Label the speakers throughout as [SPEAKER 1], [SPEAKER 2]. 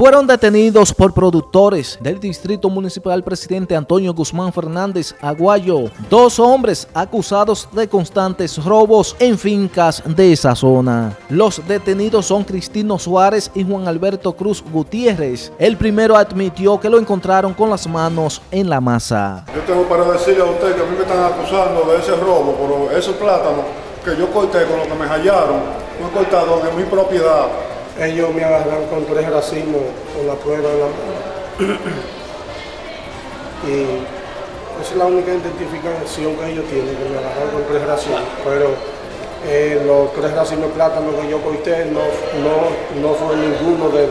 [SPEAKER 1] fueron detenidos por productores del Distrito Municipal Presidente Antonio Guzmán Fernández Aguayo, dos hombres acusados de constantes robos en fincas de esa zona. Los detenidos son Cristino Suárez y Juan Alberto Cruz Gutiérrez. El primero admitió que lo encontraron con las manos en la masa.
[SPEAKER 2] Yo tengo para decirle a usted que a mí me están acusando de ese robo, pero esos plátanos que yo corté con lo que me hallaron, he cortado en mi propiedad
[SPEAKER 3] ellos me agarran con tres racimos con la prueba en la mano. y esa es la única identificación que ellos tienen, que me agarraron con tres racimos. Pero eh, los tres racimos de plátano que yo corté no, no, no fue ninguno de,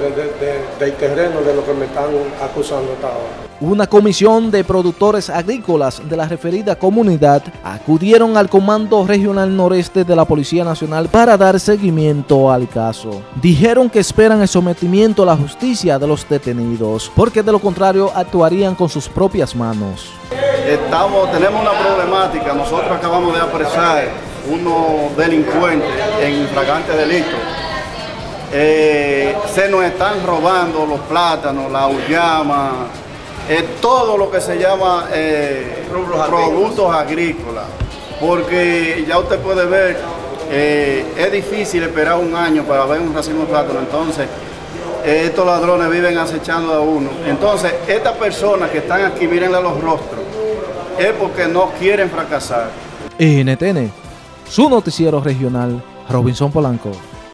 [SPEAKER 3] del terreno de lo que me están acusando hasta ahora.
[SPEAKER 1] Una comisión de productores agrícolas de la referida comunidad acudieron al Comando Regional Noreste de la Policía Nacional para dar seguimiento al caso. Dijeron que esperan el sometimiento a la justicia de los detenidos, porque de lo contrario actuarían con sus propias manos.
[SPEAKER 4] Estamos, tenemos una problemática, nosotros acabamos de apresar unos delincuentes en fragante delito. Eh, se nos están robando los plátanos, la uyama, todo lo que se llama eh, productos, agrícolas. Porque ya usted puede ver, eh, es difícil esperar un año para ver un racimo de plátano. Entonces, estos ladrones viven acechando a uno. Entonces, estas personas que están aquí, mírenle los rostros, es porque no quieren fracasar.
[SPEAKER 1] NTN, su noticiero regional, Robinson Polanco.